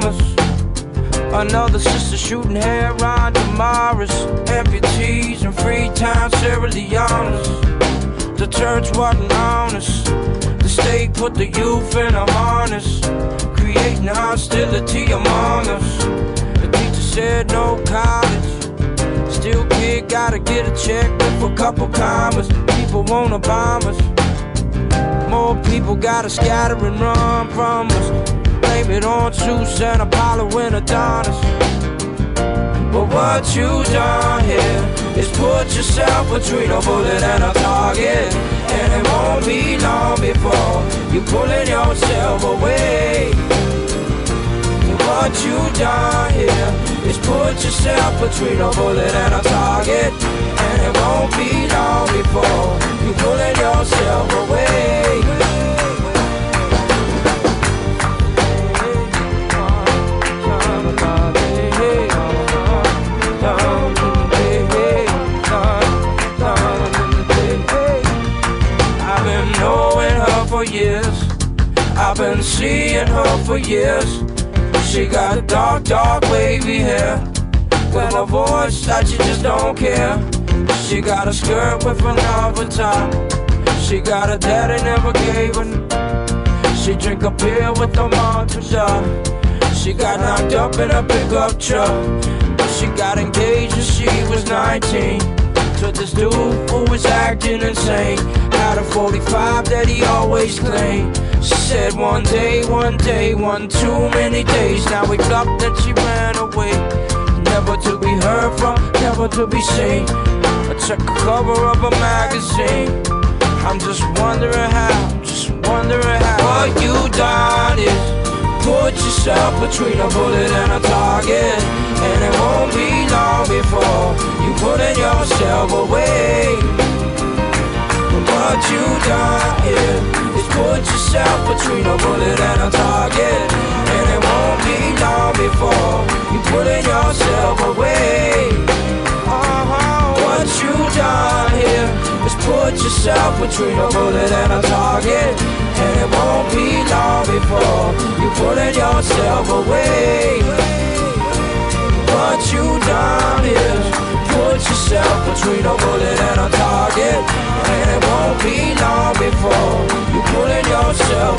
Dalai Another sister shooting heroin Damaris. Amputees and free time, Sierra Leone's. The church wasn't honest. The state put the youth in a harness, creating hostility among us. The teacher said no college. Still kid gotta get a check with a couple commas. People wanna bomb us. More people gotta scatter and run from. Blame it on Zeus and Apollo and Adonis. But what you done here is put yourself between a bullet and a target. And it won't be long before you pulling yourself away. What you done here is put yourself between a bullet and a target. And it won't be long before for years. I've been seeing her for years. She got a dark, dark wavy hair. With a voice that you just don't care. She got a skirt with another top. She got a daddy never gave her. She drink a beer with the mom She got knocked up in a pickup truck. But she got engaged when she was 19 to this dude who was acting insane. A 45 that he always claimed. She said one day, one day, one too many days. Now we up that she ran away. Never to be heard from, never to be seen. I took a cover of a magazine. I'm just wondering how, just wondering how. What you done is put yourself between a bullet and a target. And it won't be long before you're putting yourself away. What you done here is put yourself between a bullet and a target. And it won't be long before you putting yourself away. Uh-huh. What you done here is put yourself between a bullet and a target. And it won't be long before you putting yourself away. What you done is put yourself between a bullet